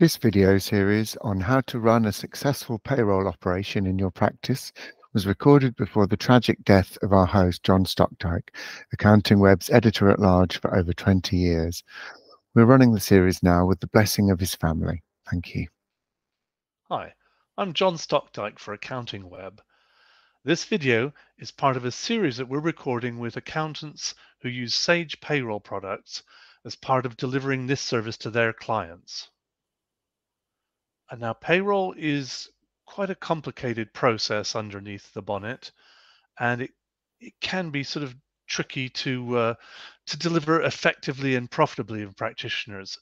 This video series on how to run a successful payroll operation in your practice was recorded before the tragic death of our host, John Stokdyk, Accounting Web's editor at large for over 20 years. We're running the series now with the blessing of his family. Thank you. Hi, I'm John Stokdyk for Accounting Web. This video is part of a series that we're recording with accountants who use Sage payroll products as part of delivering this service to their clients. And now payroll is quite a complicated process underneath the bonnet, and it, it can be sort of tricky to uh, to deliver effectively and profitably in practitioners.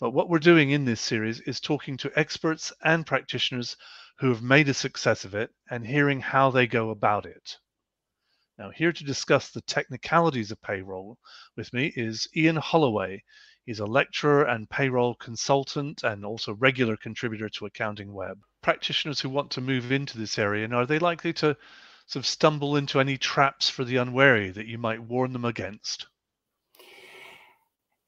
But what we're doing in this series is talking to experts and practitioners who have made a success of it and hearing how they go about it. Now, here to discuss the technicalities of payroll with me is Ian Holloway. He's a lecturer and payroll consultant and also regular contributor to Accounting Web. Practitioners who want to move into this area, and are they likely to sort of stumble into any traps for the unwary that you might warn them against?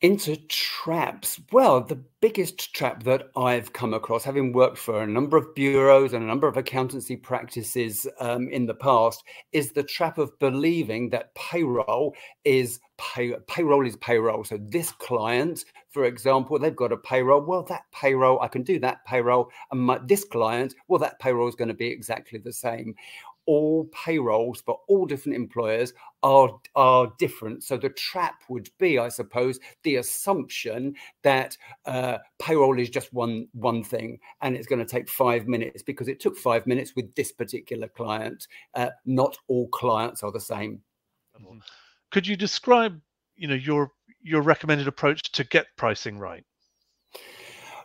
Into traps. Well, the biggest trap that I've come across, having worked for a number of bureaus and a number of accountancy practices um, in the past, is the trap of believing that payroll is pay, payroll is payroll. So this client, for example, they've got a payroll. Well, that payroll, I can do that payroll, and my, this client, well, that payroll is going to be exactly the same all payrolls for all different employers are are different. So the trap would be, I suppose, the assumption that uh, payroll is just one one thing, and it's going to take five minutes because it took five minutes with this particular client. Uh, not all clients are the same. Mm-hmm. Could you describe, you know, your your recommended approach to get pricing right?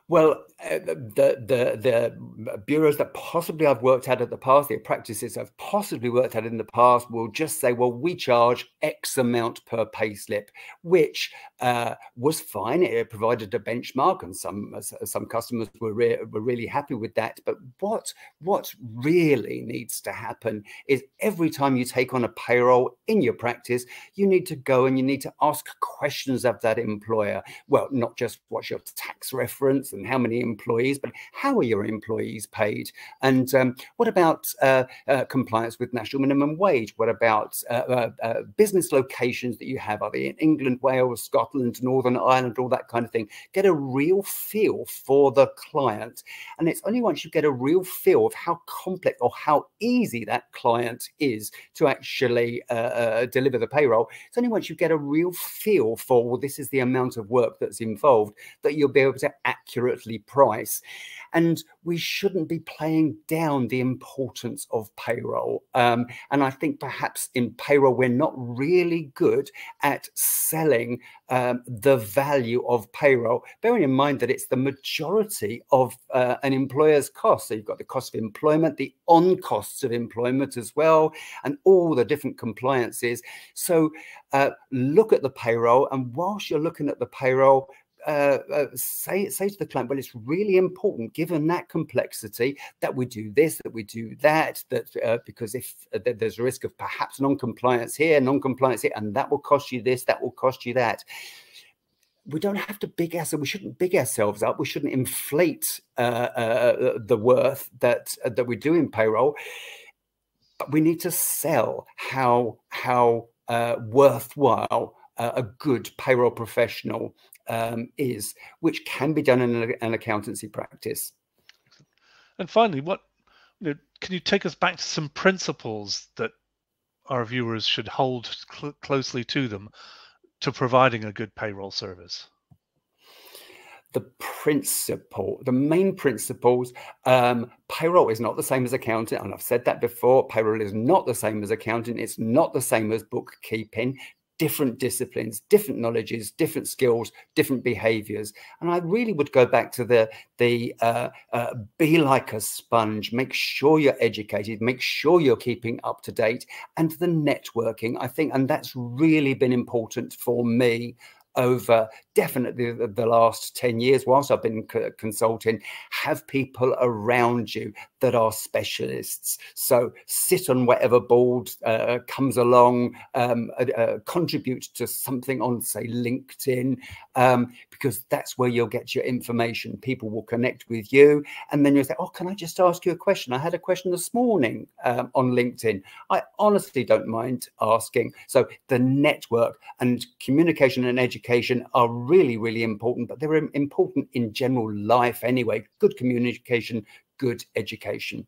Well, uh, the the the bureaus that possibly I've worked at in the past, the practices I've possibly worked at in the past, will just say, "Well, we charge X amount per payslip," which uh, was fine. It provided a benchmark, and some some customers were re were really happy with that. But what what really needs to happen is every time you take on a payroll in your practice, you need to go and you need to ask questions of that employer. Well, not just what's your tax reference and how many employees, but how are your employees paid? And um, what about uh, uh, compliance with national minimum wage? What about uh, uh, uh, business locations that you have? Are they in England, Wales, Scotland, Northern Ireland, all that kind of thing? Get a real feel for the client. And it's only once you get a real feel of how complex or how easy that client is to actually uh, deliver the payroll, it's only once you get a real feel for, well, this is the amount of work that's involved, that you'll be able to accurately accurately price. And we shouldn't be playing down the importance of payroll. Um, and I think perhaps in payroll, we're not really good at selling um, the value of payroll, bearing in mind that it's the majority of uh, an employer's cost. So you've got the cost of employment, the on costs of employment as well, and all the different compliances. So uh, look at the payroll. And whilst you're looking at the payroll, uh, uh, say say to the client, well, it's really important, given that complexity, that we do this, that we do that, that uh, because if uh, there's a risk of perhaps non-compliance here, non-compliance here, and that will cost you this, that will cost you that. We don't have to big ourselves. We shouldn't big ourselves up. We shouldn't inflate uh, the worth that that we do in payroll. But we need to sell how how worthwhile a good payroll professional um, is, which can be done in an, accountancy practice. And finally, what you know, can you take us back to some principles that our viewers should hold cl closely to them to providing a good payroll service? the principle, the main principles. Um, payroll is not the same as accounting, and I've said that before. Payroll is not the same as accounting. It's not the same as bookkeeping different disciplines, different knowledges, different skills, different behaviors. And I really would go back to the the uh, uh, be like a sponge. Make sure you're educated. Make sure you're keeping up to date, and the networking. I think, and that's really been important for me over definitely the, last 10 years, whilst I've been consulting, have people around you that are specialists. So sit on whatever board uh, comes along, um, uh, contribute to something on, say, LinkedIn, um, because that's where you'll get your information. People will connect with you, and then you'll say, "Oh, can I just ask you a question? I had a question this morning um, on LinkedIn." I honestly don't mind asking. So the network and communication and education are really, really important, but they're important in general life anyway. Good communication, good education.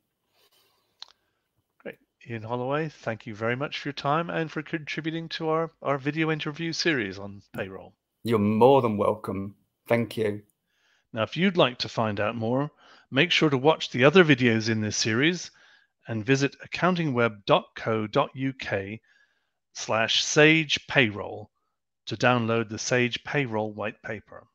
Great. Ian Holloway, thank you very much for your time and for contributing to our, our video interview series on payroll. You're more than welcome. Thank you. Now, if you'd like to find out more, make sure to watch the other videos in this series and visit accountingweb.co.uk slash sage payroll to download the Sage Payroll white paper.